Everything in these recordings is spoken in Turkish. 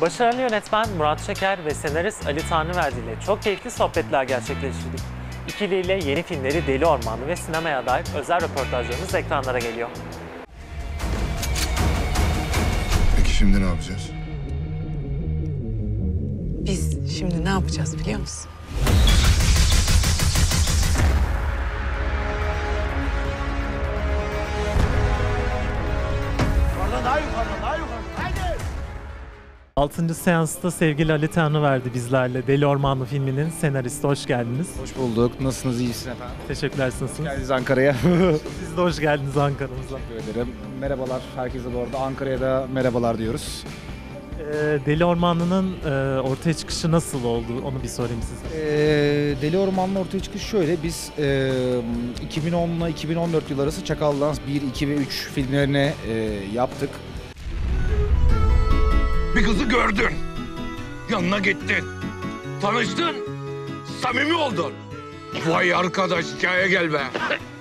Başarılı yönetmen Murat Şeker ve senarist Ali Tanrıverdi ile çok keyifli sohbetler gerçekleştirdik. İkiliyle yeni filmleri Deli Ormanlı ve sinemaya dair özel röportajlarımız ekranlara geliyor. Peki şimdi ne yapacağız? Biz şimdi ne yapacağız biliyor musun? 6. seansta sevgili Ali Tanrıverdi bizlerle Deli Ormanlı filminin senaristi. Hoş geldiniz. Hoş bulduk. Nasılsınız? İyisiniz efendim? Teşekkürler, nasılsınız? Geldiniz Ankara'ya. Siz de hoş geldiniz Ankara'mıza. Teşekkür ederim. Merhabalar herkese bu arada. Ankara'ya da merhabalar diyoruz. Ee, Deli Ormanlı'nın e, ortaya çıkışı nasıl oldu onu bir sorayım size. Ee, Deli Orman'ın ortaya çıkışı şöyle. Biz e, 2010 ile 2014 yıl arası Çakal Dans 1, 2 ve 3 filmlerini e, yaptık. Bir kızı gördün. Yanına gittin. Tanıştın. Samimi oldun. Vay arkadaş hikaye gel be.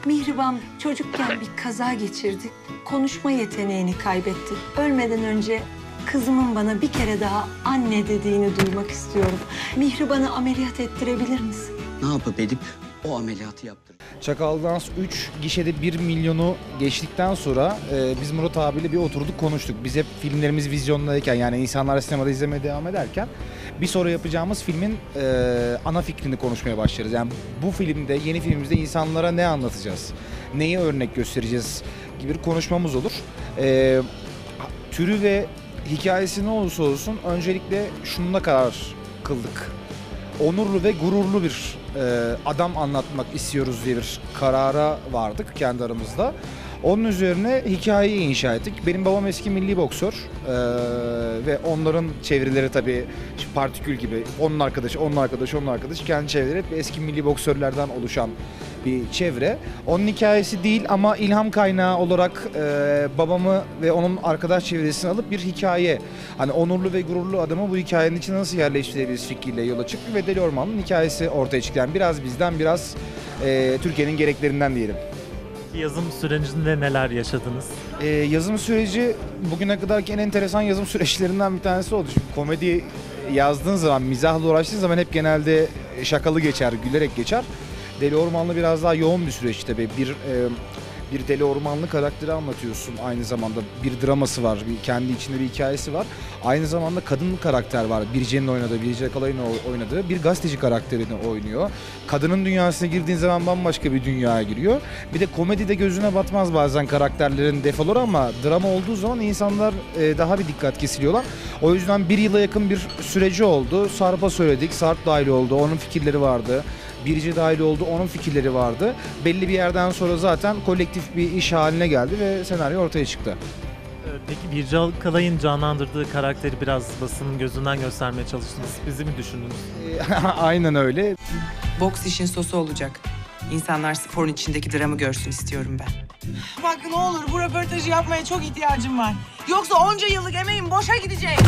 Mihriban çocukken bir kaza geçirdi. Konuşma yeteneğini kaybetti. Ölmeden önce kızımın bana bir kere daha anne dediğini duymak istiyorum. Mihriban'ı ameliyat ettirebilir misin? ne yapıp edip o ameliyatı yaptır. Çakal Dans 3 gişede 1 milyonu geçtikten sonra e, biz Murat abiyle bir oturduk konuştuk. Biz hep filmlerimiz vizyondayken yani insanlar sinemada izlemeye devam ederken bir sonra yapacağımız filmin e, ana fikrini konuşmaya başlarız. Yani bu filmde, yeni filmimizde insanlara ne anlatacağız? Neyi örnek göstereceğiz gibi bir konuşmamız olur. E, türü ve hikayesi ne olursa olsun öncelikle şununla karar kıldık onurlu ve gururlu bir adam anlatmak istiyoruz diye bir karara vardık kendi aramızda. Onun üzerine hikayeyi inşa ettik. Benim babam eski milli boksör e, ve onların çevreleri tabii işte partikül gibi. Onun arkadaşı, onun arkadaşı, onun arkadaşı kendi çevreleri hep eski milli boksörlerden oluşan bir çevre. Onun hikayesi değil ama ilham kaynağı olarak e, babamı ve onun arkadaş çevresini alıp bir hikaye. Hani onurlu ve gururlu adamı bu hikayenin içine nasıl yerleştirebiliriz fikriyle yola çıktık ve Deli Orman'ın hikayesi ortaya çıktı. Yani biraz bizden biraz e, Türkiye'nin gereklerinden diyelim. Yazım sürecinde neler yaşadınız? Ee, yazım süreci bugüne kadarki en enteresan yazım süreçlerinden bir tanesi oldu. Çünkü komedi yazdığın zaman, mizahla uğraştığın zaman hep genelde şakalı geçer, gülerek geçer. Deli Ormanlı biraz daha yoğun bir süreç tabii. Bir e, bir deli ormanlı karakteri anlatıyorsun aynı zamanda. Bir draması var, bir kendi içinde bir hikayesi var. Aynı zamanda kadın karakter var. Birce'nin oynadığı, Birce Kalay'ın oynadığı bir gazeteci karakterini oynuyor. Kadının dünyasına girdiğin zaman bambaşka bir dünyaya giriyor. Bir de komedide gözüne batmaz bazen karakterlerin defoları ama drama olduğu zaman insanlar e, daha bir dikkat kesiliyorlar. O yüzden bir yıla yakın bir süreci oldu. Sarp'a söyledik, Sarp dahil oldu, onun fikirleri vardı. Birce dahil oldu, onun fikirleri vardı. Belli bir yerden sonra zaten kolektif bir iş haline geldi ve senaryo ortaya çıktı. Ee, Peki Bircal Kalay'ın canlandırdığı karakteri biraz basının gözünden göstermeye çalıştınız. Bizi mi düşündünüz? Aynen öyle. Boks işin sosu olacak. İnsanlar sporun içindeki dramı görsün istiyorum ben. Bak ne olur bu röportajı yapmaya çok ihtiyacım var. Yoksa onca yıllık emeğim boşa gidecek.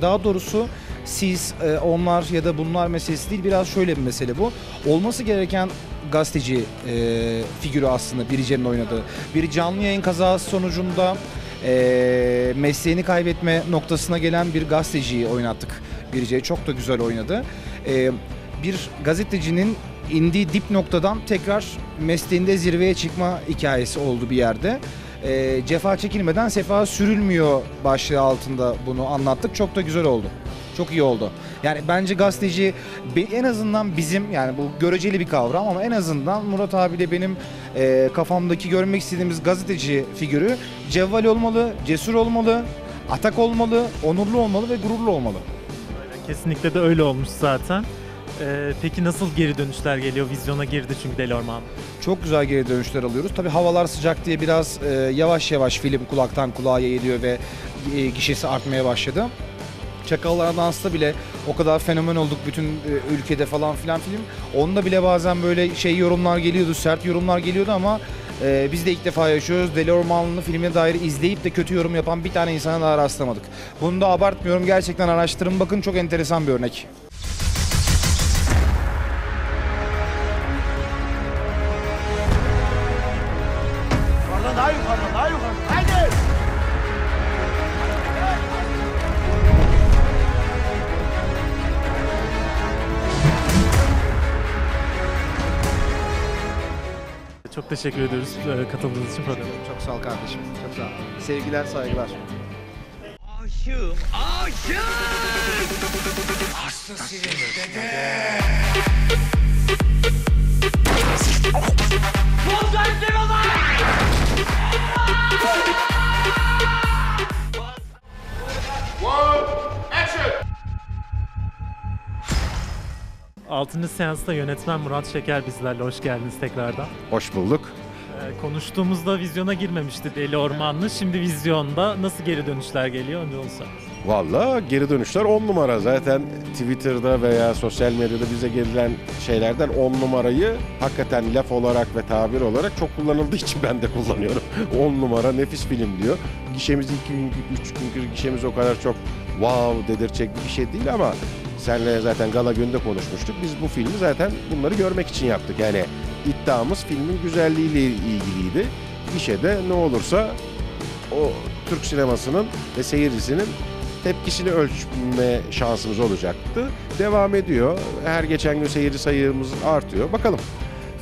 Daha doğrusu siz, e, onlar ya da bunlar meselesi değil biraz şöyle bir mesele bu. Olması gereken gazeteci e, figürü aslında Birice'nin oynadığı. Bir canlı yayın kazası sonucunda e, mesleğini kaybetme noktasına gelen bir gazeteciyi oynattık. Birice çok da güzel oynadı. E, bir gazetecinin indiği dip noktadan tekrar mesleğinde zirveye çıkma hikayesi oldu bir yerde. E, cefa çekilmeden sefa sürülmüyor başlığı altında bunu anlattık. Çok da güzel oldu. Çok iyi oldu. Yani bence gazeteci en azından bizim yani bu göreceli bir kavram ama en azından Murat abiyle benim e, kafamdaki görmek istediğimiz gazeteci figürü cevval olmalı, cesur olmalı, atak olmalı, onurlu olmalı ve gururlu olmalı. Kesinlikle de öyle olmuş zaten. Ee, peki nasıl geri dönüşler geliyor? Vizyona girdi çünkü Deli Orman. Çok güzel geri dönüşler alıyoruz. Tabii havalar sıcak diye biraz e, yavaş yavaş film kulaktan kulağa yayılıyor ve e, gişesi artmaya başladı. Çakallar Dans'ta bile o kadar fenomen olduk bütün e, ülkede falan filan film. Onda bile bazen böyle şey yorumlar geliyordu, sert yorumlar geliyordu ama e, biz de ilk defa yaşıyoruz. Deli Ormanlı'nın filmine dair izleyip de kötü yorum yapan bir tane insana daha rastlamadık. Bunu da abartmıyorum. Gerçekten araştırın bakın çok enteresan bir örnek. Çok teşekkür ediyoruz e, katıldığınız için programa. Çok sağ ol kardeşim. Çok sağ ol. Sevgiler, saygılar. Aşığım, aşığım! Altıncı seansta yönetmen Murat Şeker bizlerle. Hoş geldiniz tekrardan. Hoş bulduk. E, konuştuğumuzda vizyona girmemişti Deli Ormanlı. Şimdi vizyonda nasıl geri dönüşler geliyor önce sorayım. Valla geri dönüşler 10 numara. Zaten Twitter'da veya sosyal medyada bize gelen şeylerden 10 numarayı hakikaten laf olarak ve tabir olarak çok kullanıldığı için ben de kullanıyorum. 10 numara nefis film diyor. Gişemiz 2 gün, 3 günkür gişemiz o kadar çok wow dedirtecek bir şey değil ama senle zaten gala günde konuşmuştuk. Biz bu filmi zaten bunları görmek için yaptık. Yani iddiamız filmin güzelliğiyle ilgiliydi. Gişede ne olursa o Türk sinemasının ve seyircisinin tepkisini ölçme şansımız olacaktı. Devam ediyor. Her geçen gün seyirci sayımız artıyor. Bakalım.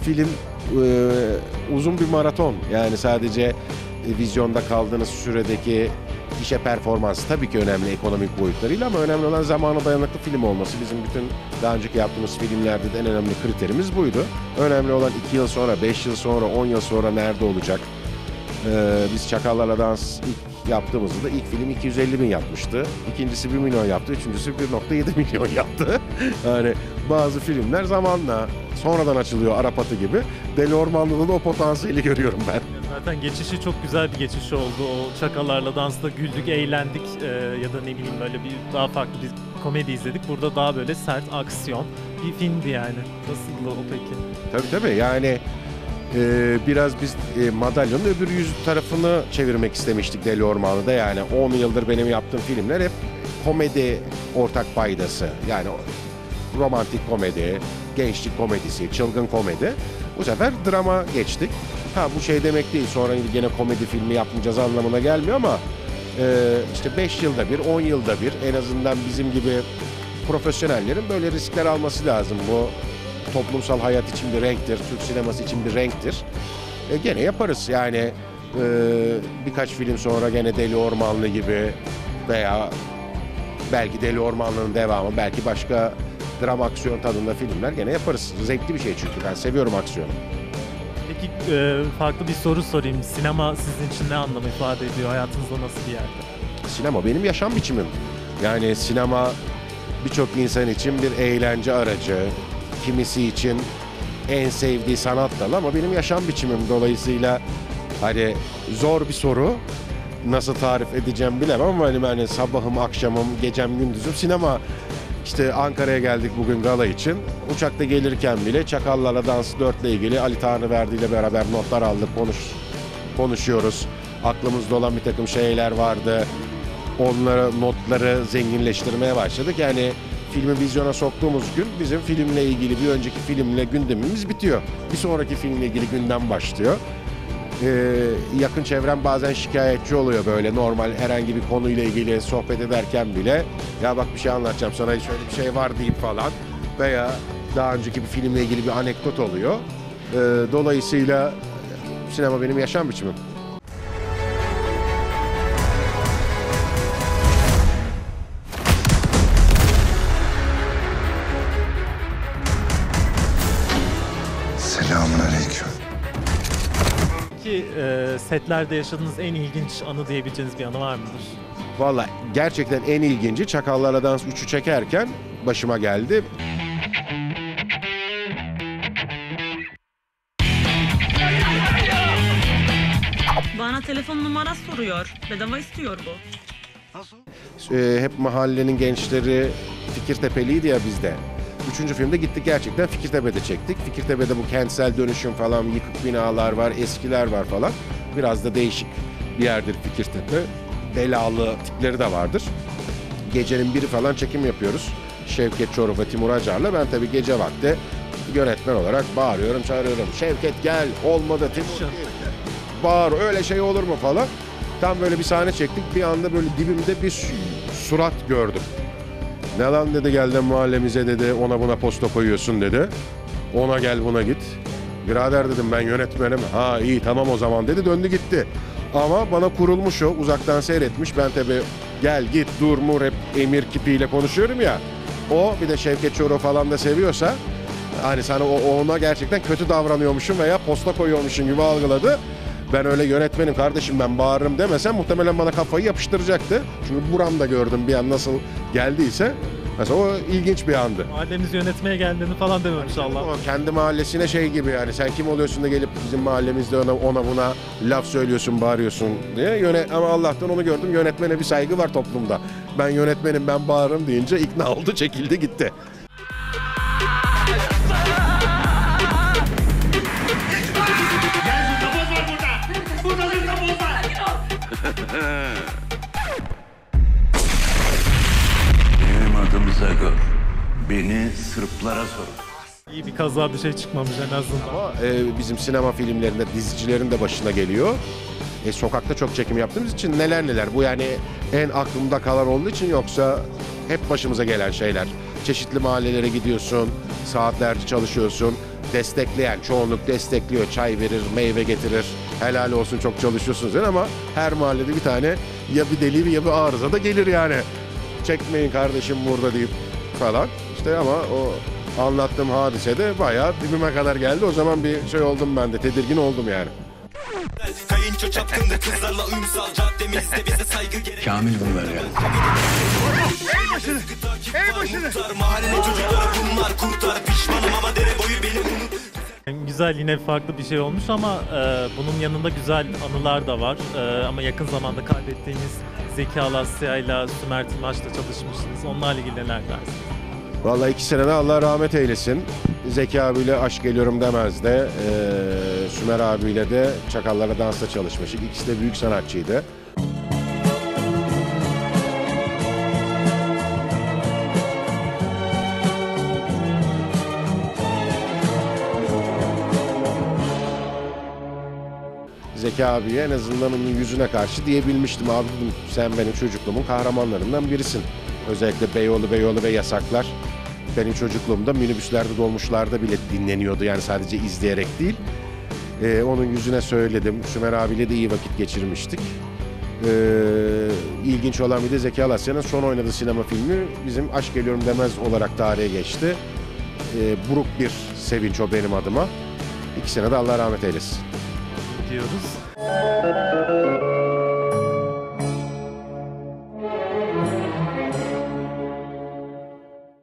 Film e, uzun bir maraton. Yani sadece e, vizyonda kaldığınız süredeki işe performansı tabii ki önemli ekonomik boyutlarıyla ama önemli olan zamana dayanıklı film olması. Bizim bütün daha önceki yaptığımız filmlerde de en önemli kriterimiz buydu. Önemli olan 2 yıl sonra, 5 yıl sonra, 10 yıl sonra nerede olacak? Ee, biz Çakallarla Dans ilk yaptığımızda da ilk film 250 bin yapmıştı. İkincisi 1 milyon yaptı. Üçüncüsü 1.7 milyon yaptı. yani bazı filmler zamanla sonradan açılıyor Arap atı gibi. Deli Ormanlı'da da o potansiyeli görüyorum ben. Zaten geçişi çok güzel bir geçiş oldu. O çakalarla dansta güldük, eğlendik e, ya da ne bileyim böyle bir daha farklı bir komedi izledik. Burada daha böyle sert aksiyon bir filmdi yani. Nasıldı o peki? Tabii tabii yani e, biraz biz e, madalyonun öbür yüz tarafını çevirmek istemiştik Deli Ormanlı'da. Yani 10 yıldır benim yaptığım filmler hep komedi ortak paydası. Yani romantik komedi, gençlik komedisi, çılgın komedi. Bu sefer drama geçtik. Ha bu şey demek değil sonra gene komedi filmi yapmayacağız anlamına gelmiyor ama e, işte 5 yılda bir, 10 yılda bir en azından bizim gibi profesyonellerin böyle riskler alması lazım. Bu toplumsal hayat için bir renktir, Türk sineması için bir renktir. E, gene yaparız yani e, birkaç film sonra gene Deli Ormanlı gibi veya belki Deli Ormanlı'nın devamı, belki başka dram aksiyon tadında filmler gene yaparız. Zevkli bir şey çünkü ben seviyorum aksiyonu. E, farklı bir soru sorayım. Sinema sizin için ne anlam ifade ediyor? Hayatınızda nasıl bir yerde? Sinema benim yaşam biçimim. Yani sinema birçok insan için bir eğlence aracı, kimisi için en sevdiği sanat dalı ama benim yaşam biçimim dolayısıyla hani zor bir soru nasıl tarif edeceğim bilemem ama hani yani sabahım, akşamım, gecem, gündüzüm sinema işte Ankara'ya geldik bugün gala için. Uçakta gelirken bile Çakallarla Dans 4 ile ilgili Ali Tanrıverdi ile beraber notlar aldık, konuş, konuşuyoruz. Aklımızda olan bir takım şeyler vardı. Onları, notları zenginleştirmeye başladık. Yani filmi vizyona soktuğumuz gün bizim filmle ilgili bir önceki filmle gündemimiz bitiyor. Bir sonraki filmle ilgili gündem başlıyor. Ee, yakın çevrem bazen şikayetçi oluyor böyle normal herhangi bir konuyla ilgili sohbet ederken bile ya bak bir şey anlatacağım sana şöyle bir şey var deyip falan veya daha önceki bir filmle ilgili bir anekdot oluyor. Ee, dolayısıyla sinema benim yaşam biçimim. E, setlerde yaşadığınız en ilginç anı diyebileceğiniz bir anı var mıdır? Valla gerçekten en ilginci Çakallarla Dans 3'ü çekerken başıma geldi. Bana telefon numarası soruyor. Bedava istiyor bu. Ee, hep mahallenin gençleri Fikirtepeliydi ya bizde. Üçüncü filmde gittik gerçekten Fikirtepe'de çektik. Fikirtepe'de bu kentsel dönüşüm falan, yıkık binalar var, eskiler var falan. Biraz da değişik bir yerdir Fikirtepe. Belalı tipleri de vardır. Gecenin biri falan çekim yapıyoruz. Şevket Çoruh ve Timur Acar'la. Ben tabii gece vakti yönetmen olarak bağırıyorum, çağırıyorum. Şevket gel, olmadı Timur bağır öyle şey olur mu falan. Tam böyle bir sahne çektik. Bir anda böyle dibimde bir su- surat gördüm. Ne lan dedi geldin mahallemize dedi ona buna posta koyuyorsun dedi. Ona gel buna git. Birader dedim ben yönetmenim. Ha iyi tamam o zaman dedi döndü gitti. Ama bana kurulmuş o uzaktan seyretmiş. Ben tabi gel git dur mur hep emir kipiyle konuşuyorum ya. O bir de Şevket Çoruh falan da seviyorsa hani sana o, ona gerçekten kötü davranıyormuşum veya posta koyuyormuşum gibi algıladı. Ben öyle yönetmenim kardeşim ben bağırırım demesem muhtemelen bana kafayı yapıştıracaktı. Çünkü buramda gördüm bir an nasıl geldiyse. Mesela o ilginç bir andı. Mahallemiz yönetmeye geldiğini falan dememiş Allah. Ama kendi mahallesine şey gibi yani sen kim oluyorsun da gelip bizim mahallemizde ona, ona buna laf söylüyorsun, bağırıyorsun diye. Yöne, ama Allah'tan onu gördüm yönetmene bir saygı var toplumda. Ben yönetmenim ben bağırırım deyince ikna oldu çekildi gitti. Gel zırtaboz var burada. Burada zırtaboz var. Adım Zagor. Beni Sırplara sorun. İyi bir kaza bir şey çıkmamış en azından. Ama e, bizim sinema filmlerinde dizicilerin de başına geliyor. E, sokakta çok çekim yaptığımız için neler neler. Bu yani en aklımda kalan olduğu için yoksa hep başımıza gelen şeyler. Çeşitli mahallelere gidiyorsun, saatlerce çalışıyorsun. Destekleyen, çoğunluk destekliyor. Çay verir, meyve getirir. Helal olsun çok çalışıyorsunuz yani ama her mahallede bir tane ya bir deli ya bir arıza da gelir yani. Çekmeyin kardeşim burada deyip falan. İşte ama o anlattığım hadise de bayağı dibime kadar geldi. O zaman bir şey oldum ben de tedirgin oldum yani. Kayınço çapkındı kızlarla uyumsal caddemizde bize saygı gerek. Kamil bunlar ya. Ey başını. Ey başını. Mahalle çocukları bunlar kurtar pişmanım ama dere boyu beni unut. Güzel yine farklı bir şey olmuş ama e, bunun yanında güzel anılar da var. E, ama yakın zamanda kaybettiğimiz Zeki Alasya ile Sümer Timaş'la çalışmışsınız. Onlarla ilgili neler dersiniz? Vallahi iki sene de Allah rahmet eylesin. Zeki abiyle aşk geliyorum demez de eee, Sümer abiyle de Çakallara Dans'ta çalışmıştık. İkisi de büyük sanatçıydı. Zeki abiye en azından onun yüzüne karşı diyebilmiştim. Abi sen benim çocukluğumun kahramanlarından birisin. Özellikle Beyoğlu, Beyoğlu ve Yasaklar. Benim çocukluğumda minibüslerde, dolmuşlarda bile dinleniyordu. Yani sadece izleyerek değil. Ee, onun yüzüne söyledim. Sümer abiyle de iyi vakit geçirmiştik. Ee, ilginç olan bir de Zeki Alasya'nın son oynadığı sinema filmi bizim Aşk Geliyorum Demez olarak tarihe geçti. Ee, buruk bir sevinç o benim adıma. İkisine de Allah rahmet eylesin. Diyoruz.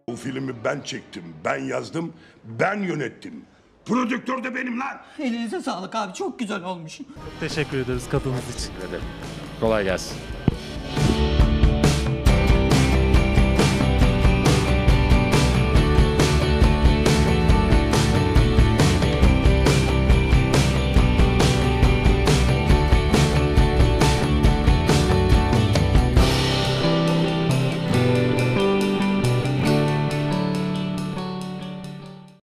Bu filmi ben çektim, ben yazdım, ben yönettim. Prodüktör de benim lan. Elinize sağlık abi çok güzel olmuş. Teşekkür ederiz katıldığınız için. Kolay gelsin.